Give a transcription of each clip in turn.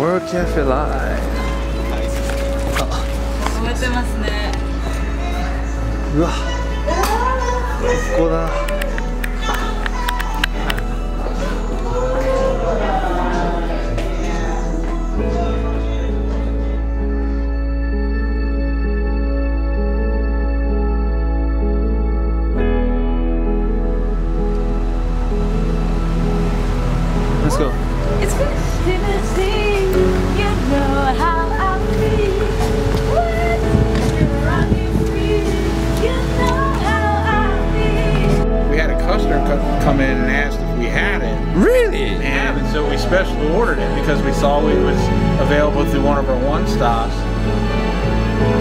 ワーてますね。うわここだ。Come in and asked if we had it. Really? We have it, so we specially ordered it because we saw it was available through one of our one stops.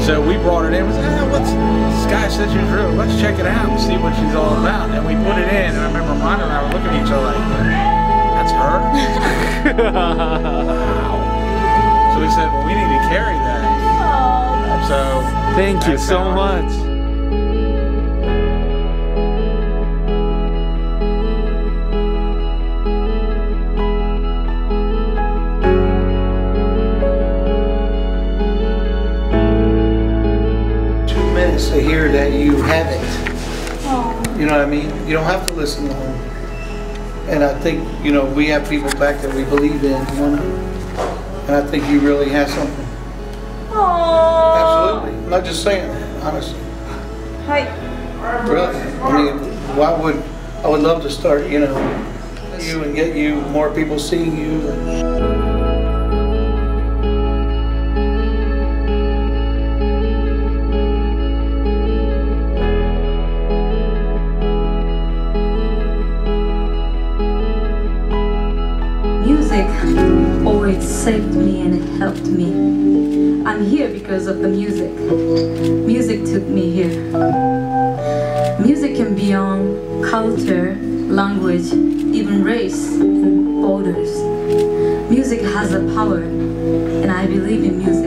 So we brought it in. We said, ah, what's this guy said she was real. Let's check it out and see what she's all about. And we put it in, and I remember Mondo and I were looking at each other like, "That's her." wow. So we said, well, we need to carry that. So Thank you so how- much. Have it. You know what I mean? You don't have to listen to them. And I think, you know, we have people back that we believe in, you know? And I think you really have something. Absolutely. I'm not just saying honestly. はい Really. I mean, why would, I would love to start, you know, you and get you, more people seeing you. Always saved me and it helped me. I'm here because of the music. Music took me here. Music can be on culture, language, even race and borders. Music has a power, and I believe in music.